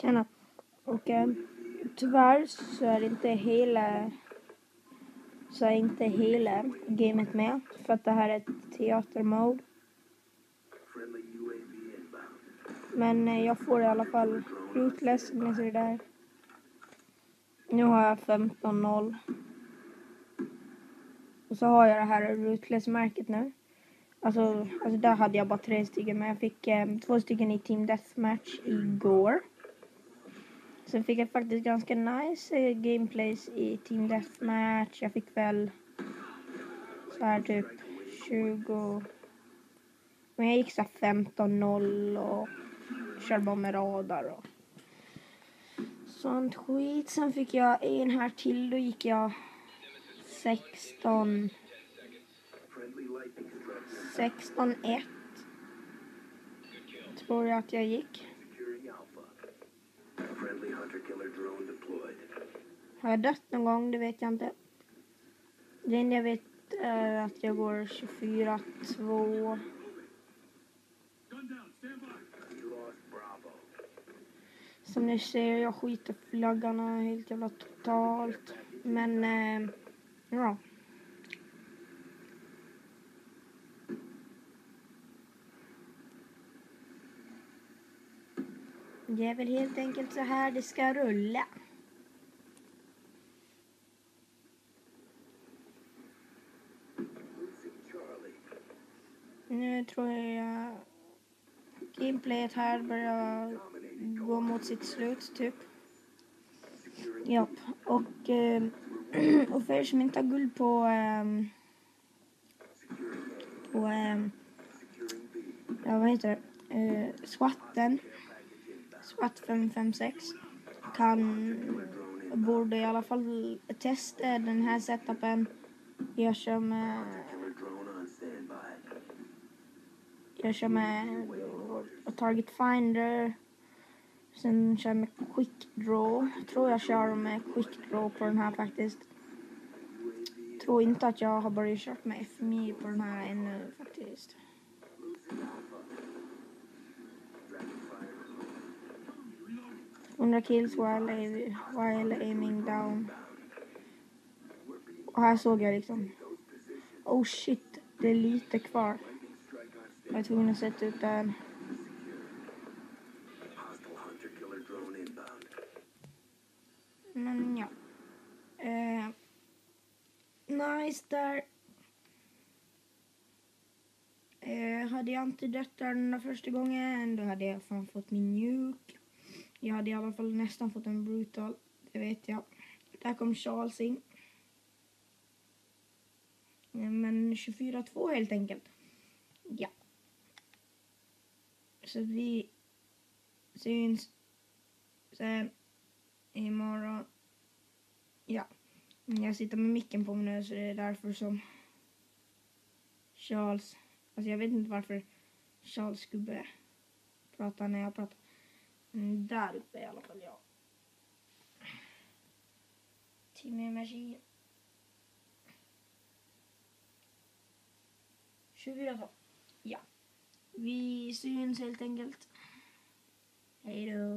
Tjena. Och eh, tyvärr så är inte hela så är inte hela gamet med för att det här är ett teatermode. Men eh, jag får i alla fall rootless om ni ser där. Nu har jag 15-0. Och så har jag det här rootless-märket nu. Alltså, alltså där hade jag bara tre stycken men jag fick eh, två stycken i Team Deathmatch igår. Sen fick jag faktiskt ganska nice eh, gameplays i Team Deathmatch. Jag fick väl så här typ 20... Men jag gick så 15-0 och körde bara med radar och sånt skit. Sen fick jag en här till. Då gick jag 16... 16-1. Tror jag att jag gick. Har jag dött någon gång? Det vet jag inte. Det enda jag vet är att jag går 24-2. Som ni ser, jag skiter flaggarna helt jävla totalt. Men, eh, ja. Det är väl helt enkelt så här det ska rulla. Nu tror jag gameplayet här börjar gå mot sitt slut, typ. Ja, och, eh, och för er som inte har guld på, eh, på eh, ja, vad heter det, eh, swatten, SWAT 556, kan, borde i alla fall testa den här setupen. Jag kör med jag kör med Target Finder. Sen kör jag med Quick Draw. Tror jag kör med Quick Draw på den här faktiskt. Tror inte att jag har börjat kört med FMI på den här ännu faktiskt. Hundra kills while, while aiming down. Och här såg jag liksom. Oh shit, det är lite kvar. Jag var tvungen att sätta ut den. Men ja. Eh, nice där. Eh, hade jag inte dött där den första gången då hade jag fan fått min nuke. Jag hade i alla fall nästan fått en brutal. Det vet jag. Där kom Charles in. Men 24-2 helt enkelt. Ja. Så vi syns sen imorgon. Ja. Jag sitter med micken på mig nu så det är därför som Charles, alltså jag vet inte varför Charles skulle prata när jag pratar. Mm, där uppe i alla fall ja. Timmy Machine. 24 Ja. Vi syns helt enkelt. Hej då.